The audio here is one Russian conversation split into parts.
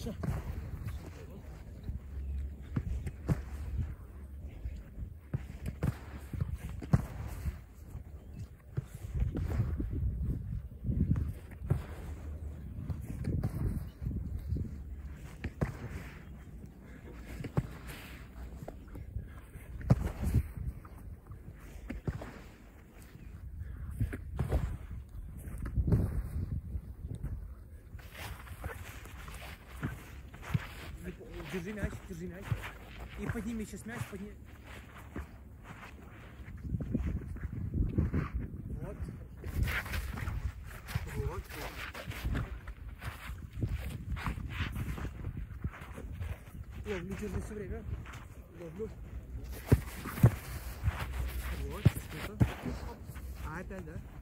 Хорошо. Не по- Держи мяч, держи мяч. И подними сейчас мяч, подними. Вот. Вот. Ловлю, держи все время. Ловлю. Вот, что-то. А, опять, да?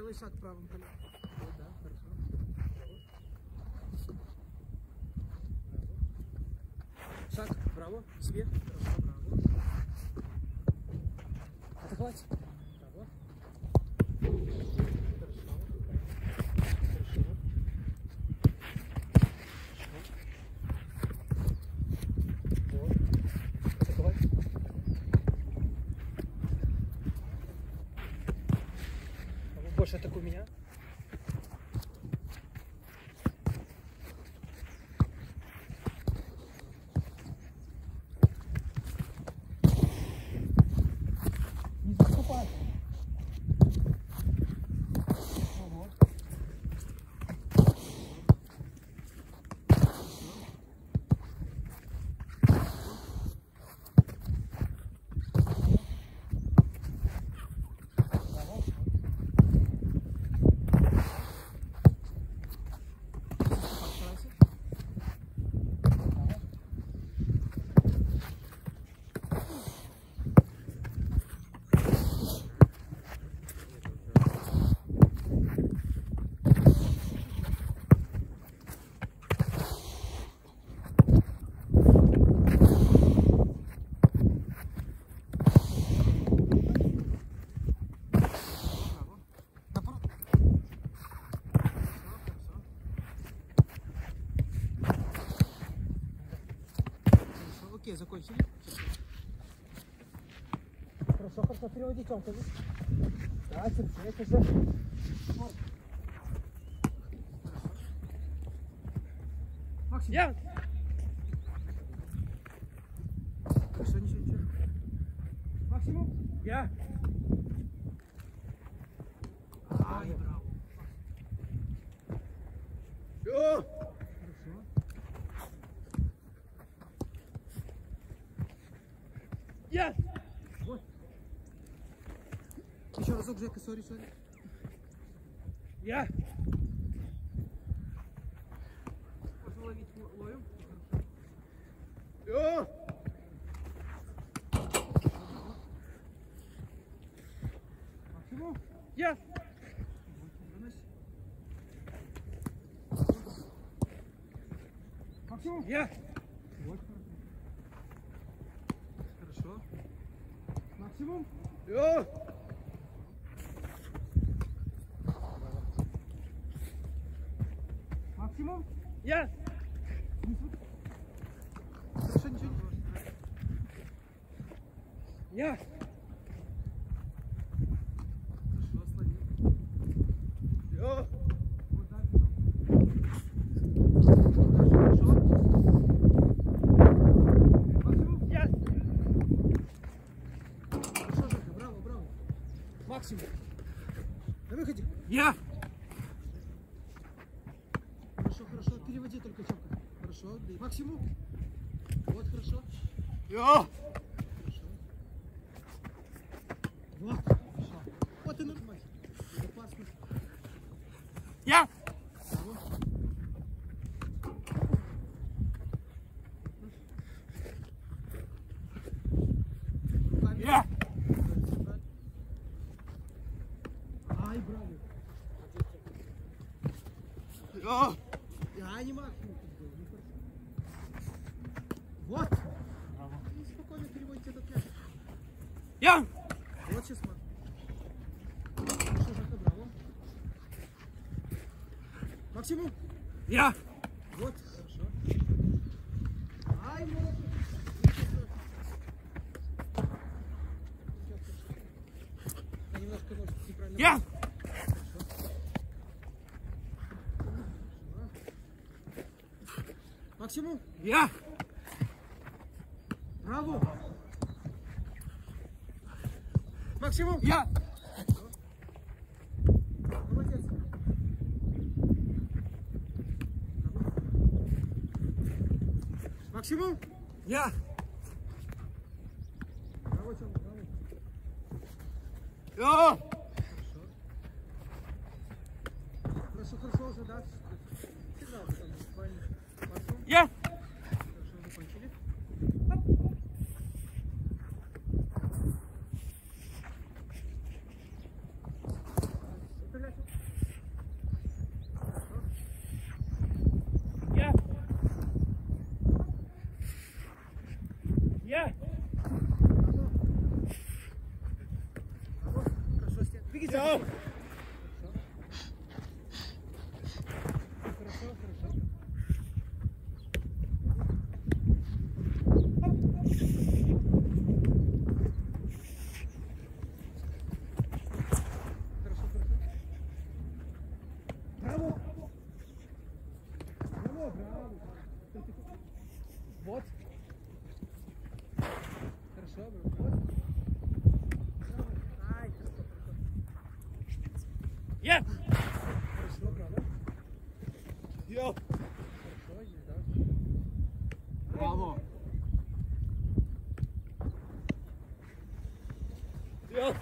Хорошо. И делай шаг правым коленом. Вот, да, хорошо. Шаг, браво, к себе. Хорошо, браво. Атаковать. Браво. Хорошо. Хорошо. Вот. Атаковать. А вы больше атакуй меня. Не заступай. Вот. Браво. Постарайся. Браво. Браво. Наоборот. Хорошо, хорошо. Хорошо, окей, закончили. Хорошо, хорошо, переводи Тёмка. Да, уже. Вот. Максим. Я. Хорошо, ничего, ничего. Максимум. Я. Ай, браво. Хорошо. Я! Вот. Еще разок, Жека, сори, сори. Я! Можно ловить, ловим. Я! Максимум. Я! Максимум. Я! Вот. Хорошо. Максимум. Я! Максимум. Я! Хорошо, ничего не Я! Хорошо, слови. Я! Вот так. Хорошо, хорошо. Максимум. Я! Хорошо, Жека, браво, браво. Максимум. На выходе. Я! Хорошо. Максимум. Вот, хорошо. Я! Вот. Вот и нормально. Безопасно. Я! Руками. Я! Ай, браво. Я! Я не максимум тут был. не хорошо. Вот. И спокойно переводите этот мяч. Я! Вот сейчас браво. Максимум. Я! Вот, хорошо. Ай, молодец. Немножко, может, неправильно. Я! Максимум. Я! Браво. Максимум. Я! Молодец. Максимум. Я! Я! Хорошо, хорошо да? Я! Хорошо, закончили. Стреляйте. Я! Я! Браво. Браво. Хорошо, Стен. Двигайся. Я! Хорошо, хорошо. Хорошо, хорошо. Браво! Браво, браво! Вот. Хорошо, браво. Вот. Браво. Ай, хорошо, хорошо. Здесь, да. Браво! Я!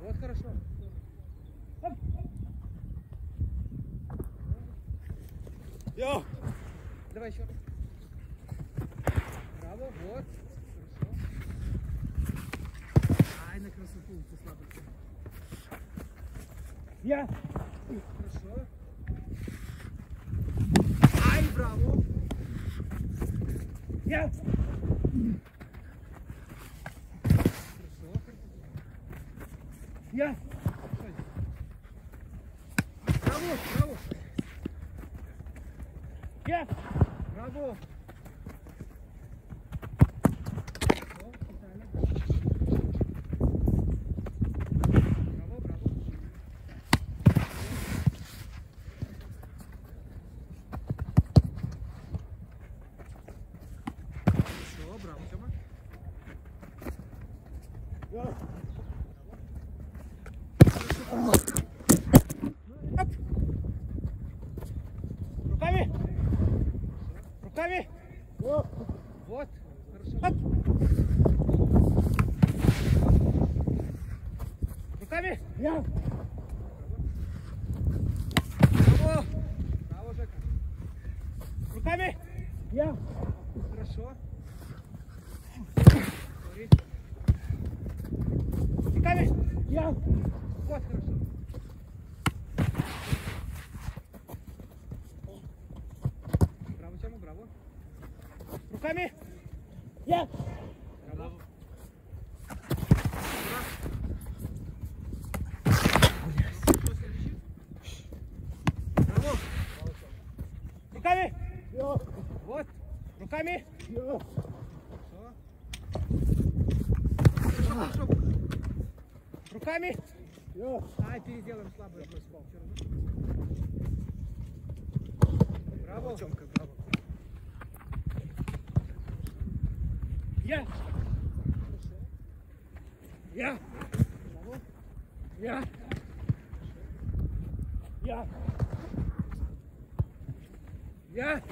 Вот хорошо. Я! Давай еще раз. Браво, вот. Хорошо. Ай, на красоту, ты слабо. Я! Хорошо. Ай, браво. Я! Хорошо. Я! Браво, браво. Я! Браво. О, Виталий. Браво, браво. Хорошо, браво, Тёма. Я! Руками! Руками! Вот, хорошо. Руками! Я! Браво! Браво, Жека. Руками! Я! Хорошо. Сори. Руками! Я! Вот, хорошо. Браво, Тёма, браво. Руками! Я! Браво. Что следующий? Браво. Руками! Вот. Руками! Хорошо. Хорошо руками. Вперед. А, переделаем слабый бросбол. Браво. Темка, браво. Я. Я. Я. Я. Я.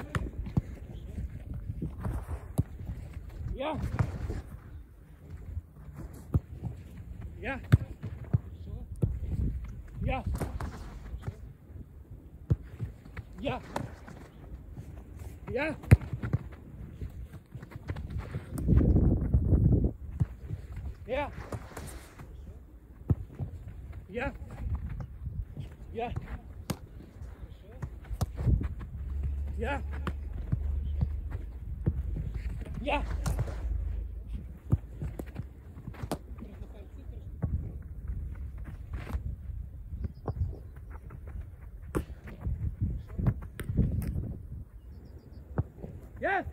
Я. Я. Yeah. Yes!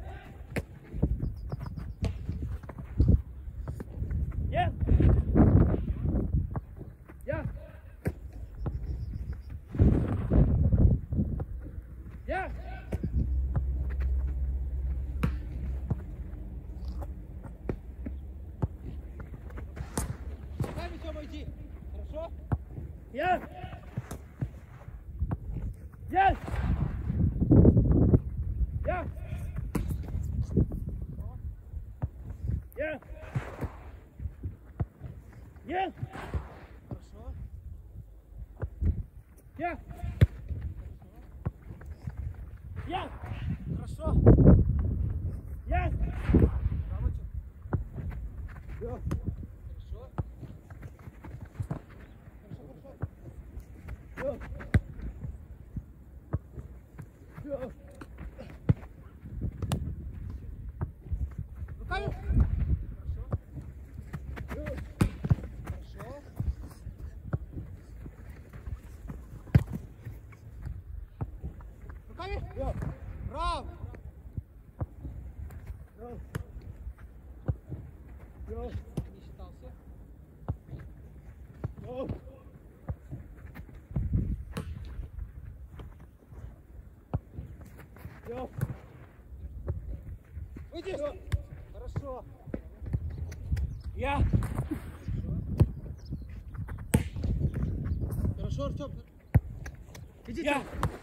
Yes! Yes! Yes! Сами все уйти. Хорошо? Yes! Yes! Yes! Хорошо! Yes! Все. Прав! Не считался. Уйди! Хорошо. Я. Хорошо, Артем. Иди Я. Ты.